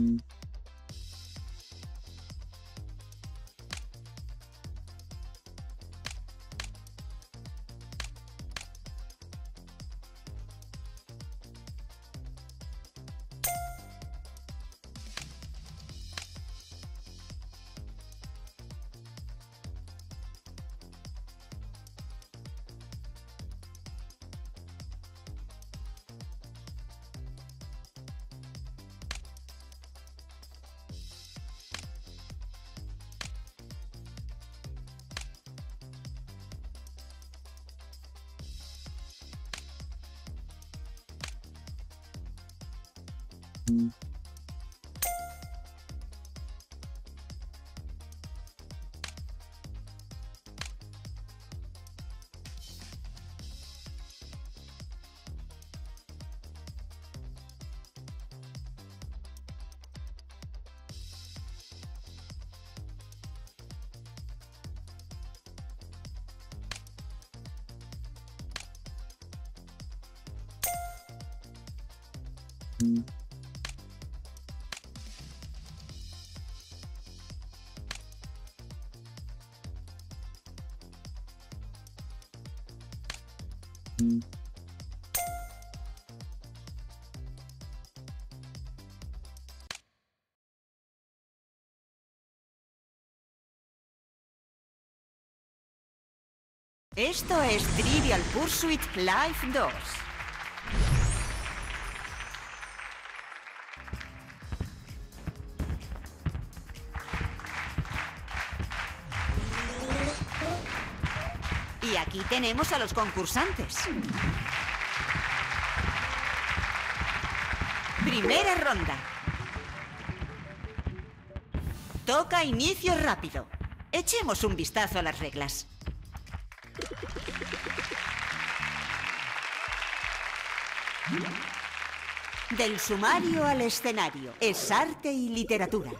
Mm-hmm. Um, Mm-hmm. Esto es Trivial Pursuit Live 2. Y aquí tenemos a los concursantes. Primera ronda. Toca inicio rápido. Echemos un vistazo a las reglas. Del sumario al escenario. Es arte y literatura.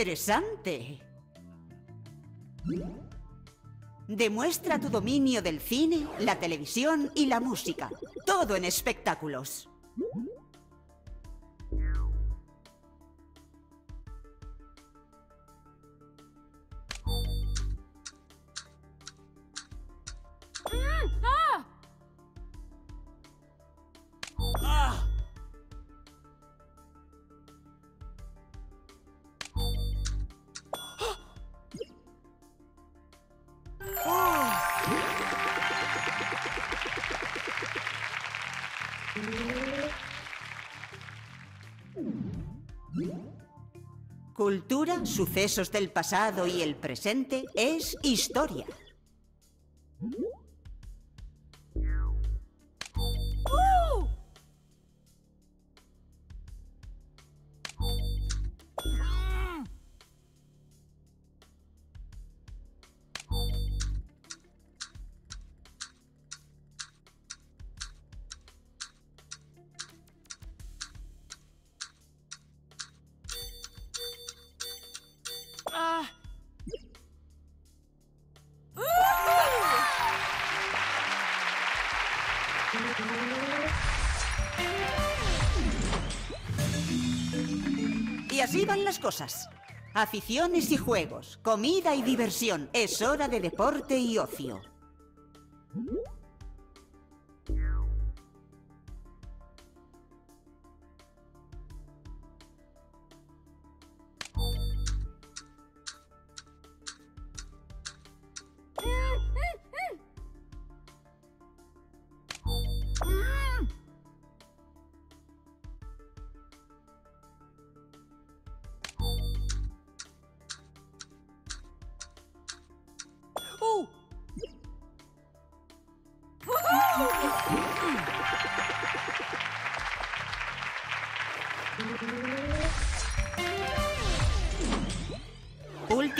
Interesante! Demuestra tu dominio del cine, la televisión y la música. Todo en espectáculos. Cultura, sucesos del pasado y el presente es historia. Así van las cosas. Aficiones y juegos, comida y diversión. Es hora de deporte y ocio.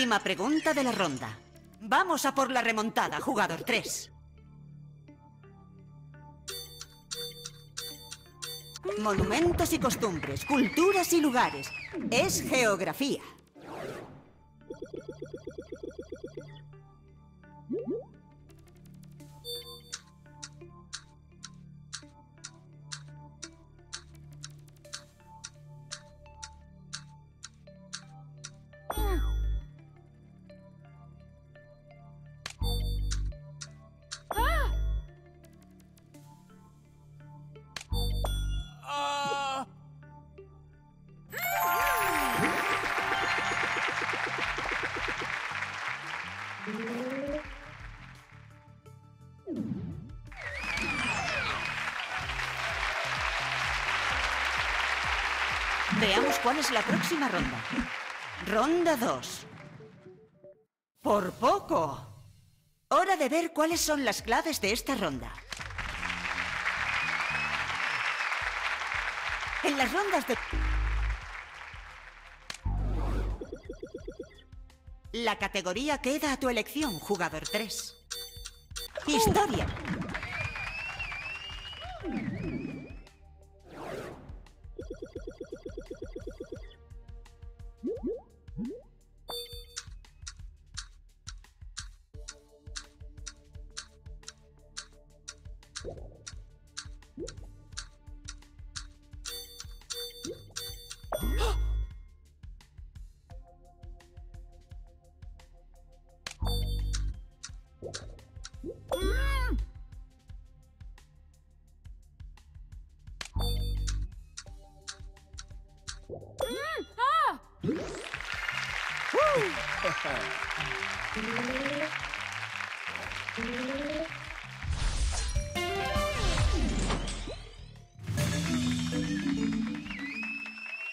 Última pregunta de la ronda. Vamos a por la remontada, jugador 3. Monumentos y costumbres, culturas y lugares. Es geografía. Cuál es la próxima ronda. Ronda 2. Por poco. Hora de ver cuáles son las claves de esta ronda. En las rondas de... La categoría queda a tu elección, jugador 3. Historia.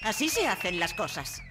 Así se hacen las cosas.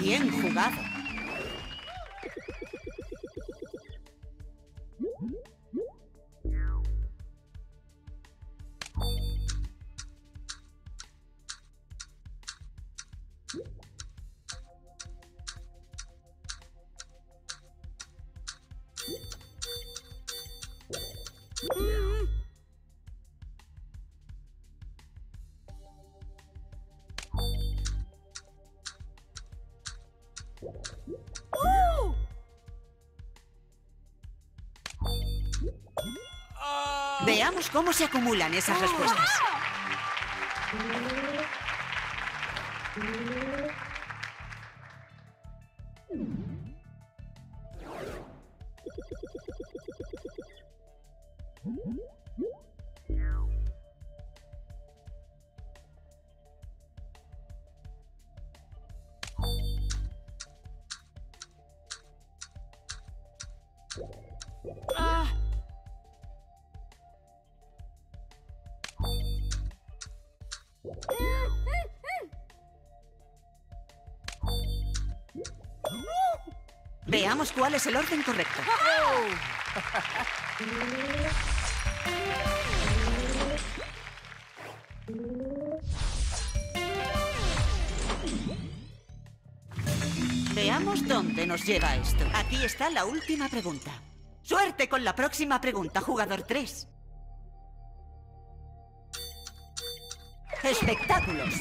Bien jugado. Veamos cómo se acumulan esas respuestas. Veamos cuál es el orden correcto. Veamos dónde nos lleva esto. Aquí está la última pregunta. Suerte con la próxima pregunta, jugador 3. Espectáculos.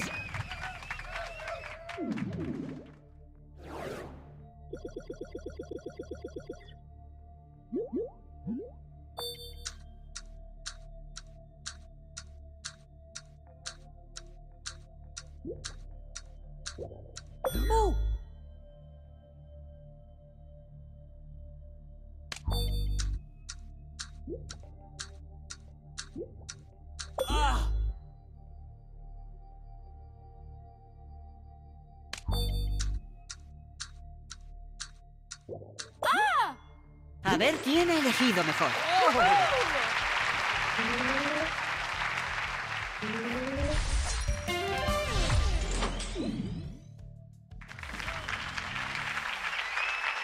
A ver quién ha elegido mejor.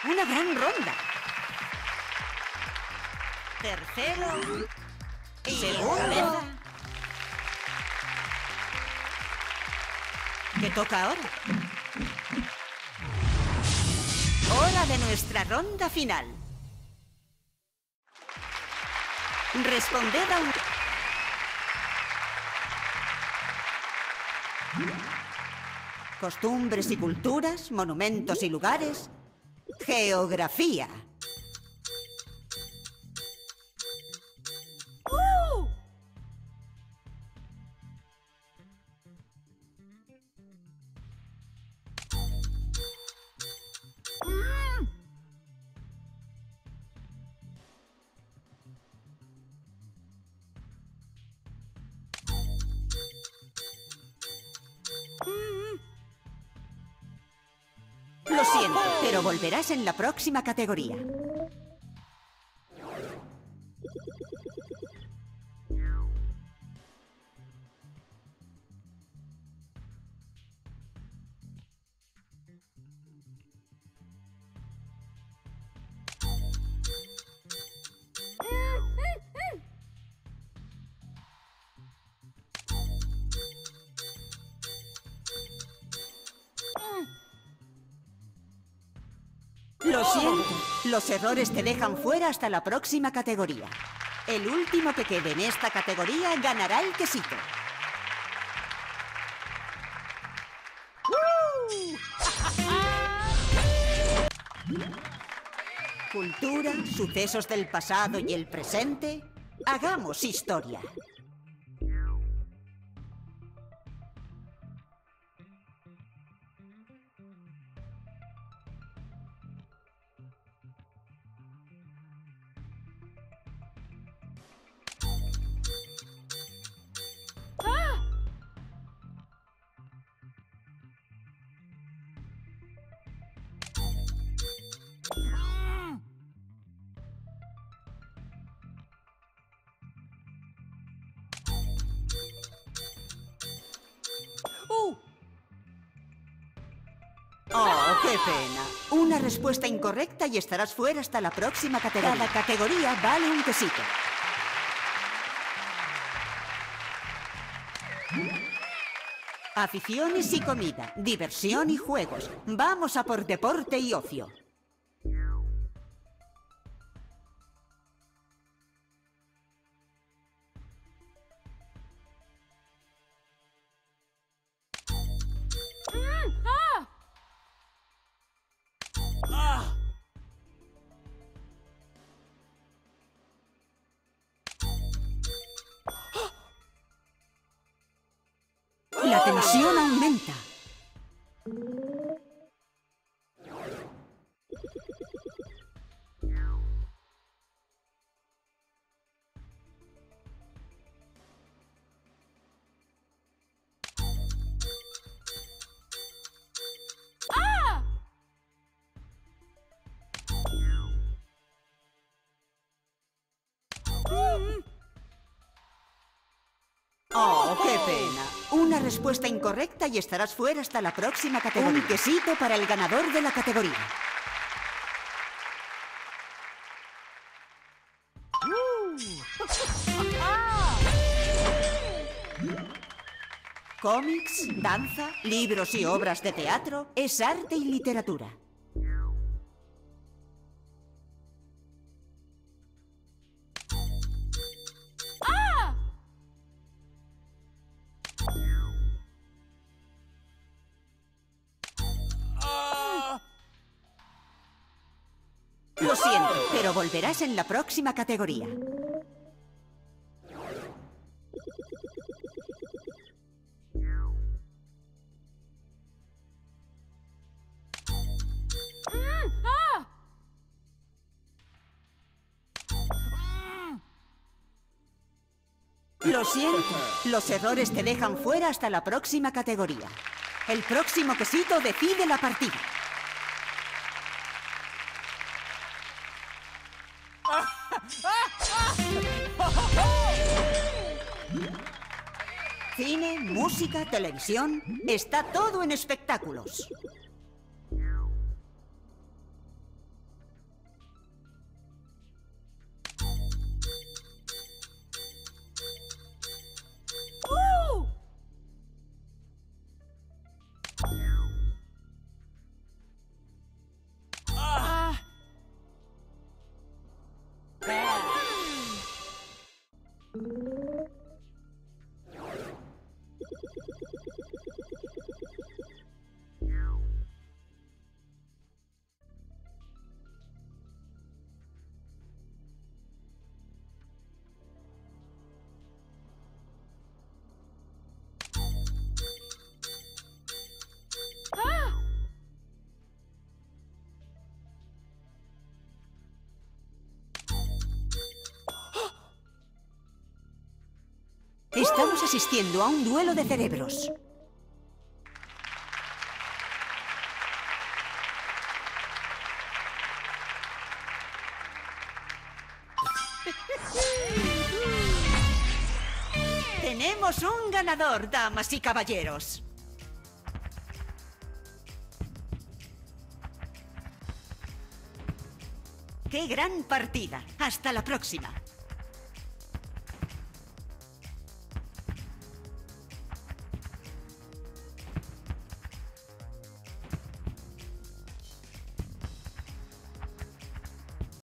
Una gran ronda. Tercero. Segundo. ¿Qué toca ahora? Hora de nuestra ronda final. Responded a un... Costumbres y culturas, monumentos y lugares. Geografía. Pero volverás en la próxima categoría. Lo siento, los errores te dejan fuera hasta la próxima categoría. El último que quede en esta categoría ganará el quesito. Cultura, sucesos del pasado y el presente. Hagamos historia. Qué pena. Una respuesta incorrecta y estarás fuera hasta la próxima categoría. Cada categoría vale un quesito. Aficiones y comida, diversión y juegos. Vamos a por deporte y ocio. La tensión aumenta. Oh, respuesta incorrecta y estarás fuera hasta la próxima categoría. Un quesito para el ganador de la categoría. Cómics, danza, libros y obras de teatro es arte y literatura. Lo siento, pero volverás en la próxima categoría. Lo siento, los errores te dejan fuera hasta la próxima categoría. El próximo quesito decide la partida. Cine, música, televisión, está todo en espectáculos. Estamos asistiendo a un duelo de cerebros. Tenemos un ganador, damas y caballeros. ¡Qué gran partida! Hasta la próxima.